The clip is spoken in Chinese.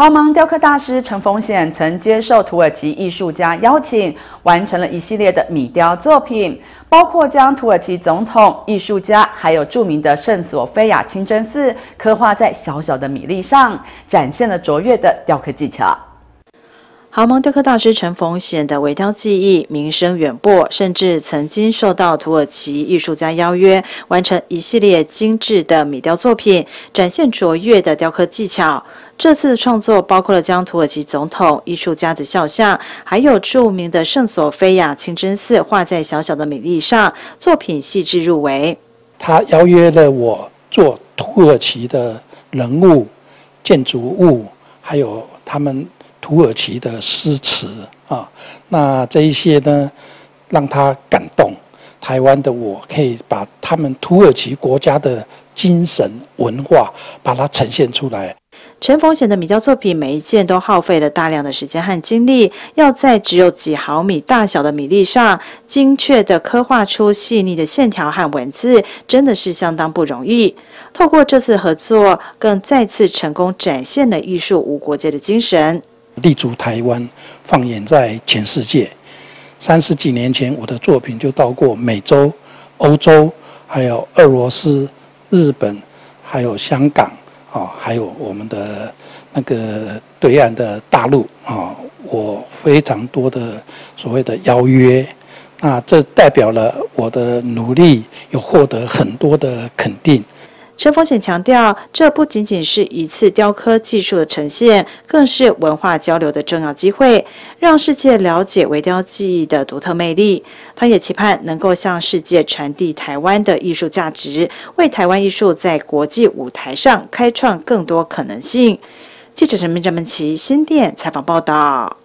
豪芒雕刻大师陈逢显曾接受土耳其艺术家邀请，完成了一系列的米雕作品，包括将土耳其总统、艺术家还有著名的圣索菲亚清真寺刻画在小小的米粒上，展现了卓越的雕刻技巧。豪芒雕刻大师陈逢显的微雕技艺名声远播，甚至曾经受到土耳其艺术家邀约，完成一系列精致的米雕作品，展现卓越的雕刻技巧。这次的创作包括了将土耳其总统、艺术家的肖像，还有著名的圣索菲亚清真寺画在小小的米粒上，作品细致入微。他邀约了我做土耳其的人物、建筑物，还有他们土耳其的诗词啊。那这一些呢，让他感动。台湾的我可以把他们土耳其国家的精神文化，把它呈现出来。陈逢显的米雕作品，每一件都耗费了大量的时间和精力，要在只有几毫米大小的米粒上，精确地刻画出细腻的线条和文字，真的是相当不容易。透过这次合作，更再次成功展现了艺术无国界的精神。立足台湾，放眼在全世界。三十几年前，我的作品就到过美洲、欧洲，还有俄罗斯、日本，还有香港。哦，还有我们的那个对岸的大陆啊，我非常多的所谓的邀约，那这代表了我的努力有获得很多的肯定。陈风险强调，这不仅仅是一次雕刻技术的呈现，更是文化交流的重要机会，让世界了解微雕技艺的独特魅力。他也期盼能够向世界传递台湾的艺术价值，为台湾艺术在国际舞台上开创更多可能性。记者陈明、张文琪新店采访报道。